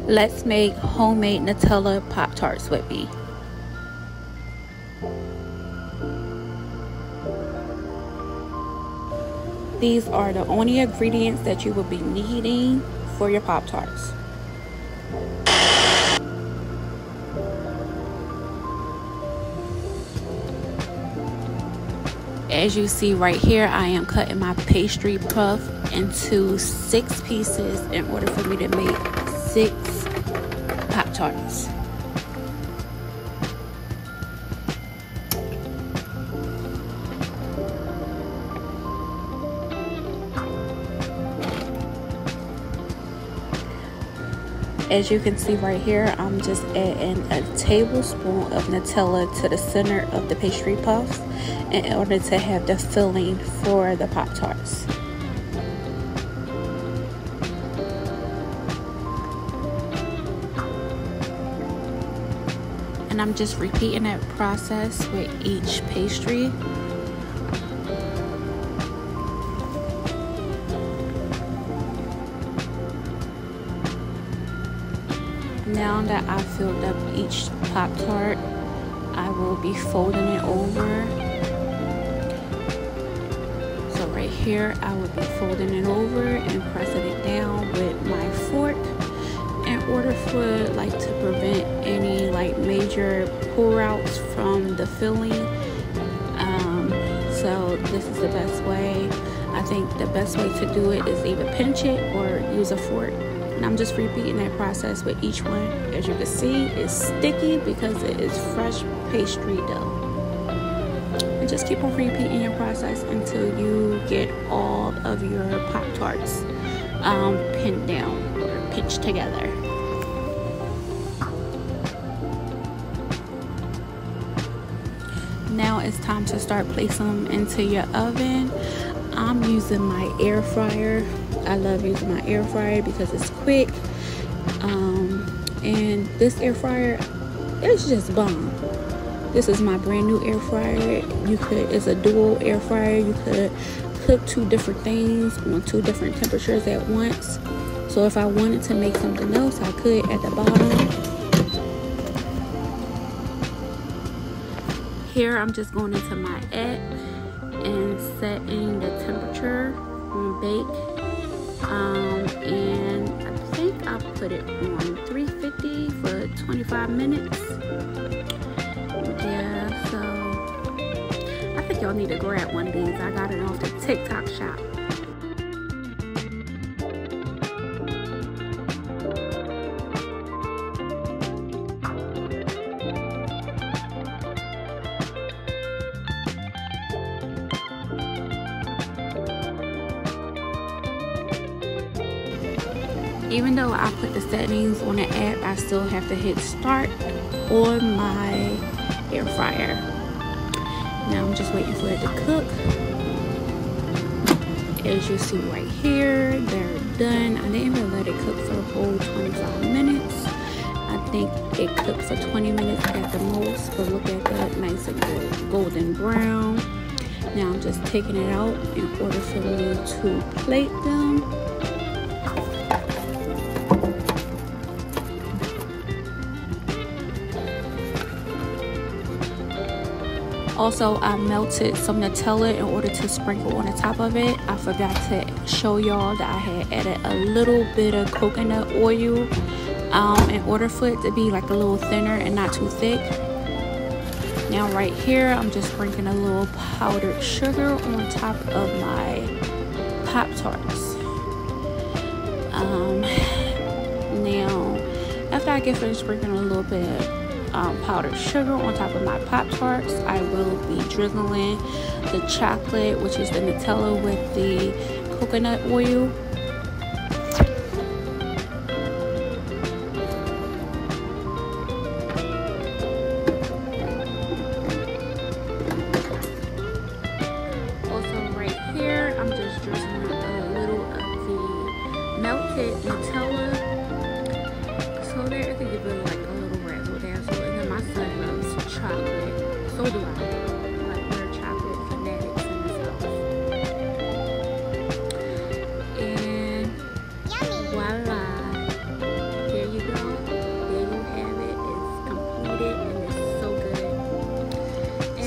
Let's make homemade Nutella Pop Tarts with me. These are the only ingredients that you will be needing for your Pop Tarts. As you see right here, I am cutting my pastry puff into six pieces in order for me to make six Pop Tarts. as you can see right here I'm just adding a tablespoon of Nutella to the center of the pastry puffs in order to have the filling for the Pop And I'm just repeating that process with each pastry. Now that I've filled up each Pop Tart, I will be folding it over. So right here, I will be folding it over and pressing it down with my fork in order for like to prevent major pour outs from the filling. Um, so this is the best way. I think the best way to do it is either pinch it or use a fork and I'm just repeating that process with each one as you can see it's sticky because it is fresh pastry dough and just keep on repeating your process until you get all of your pop tarts um, pinned down or pinched together now it's time to start placing them into your oven I'm using my air fryer I love using my air fryer because it's quick. Um, and this air fryer, it's just bomb. This is my brand new air fryer. You could, it's a dual air fryer. You could cook two different things on two different temperatures at once. So if I wanted to make something else, I could at the bottom. Here, I'm just going into my app and setting the temperature on bake. Um, and I think I'll put it on 350 for 25 minutes. Yeah so I think y'all need to grab one of these. I got it off the TikTok shop even though I put the settings on the app I still have to hit start on my air fryer. Now I'm just waiting for it to cook. As you see right here they're done. I didn't even let it cook for a whole 25 minutes. I think it cooked for 20 minutes at the most but look at that nice and golden brown. Now I'm just taking it out in order for me to plate them Also, I melted some Nutella in order to sprinkle on the top of it. I forgot to show y'all that I had added a little bit of coconut oil um, in order for it to be like a little thinner and not too thick. Now right here, I'm just sprinkling a little powdered sugar on top of my Pop-Tarts. Um, now, after I get finished sprinkling a little bit um, powdered sugar on top of my Pop Tarts. I will be drizzling the chocolate, which is the Nutella with the coconut oil.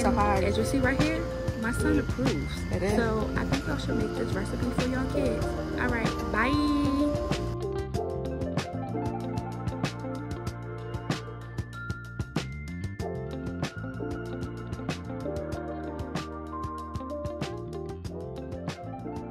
So hard. As you see right here, my son approves. So I think y'all should make this recipe for y'all kids. All right, bye.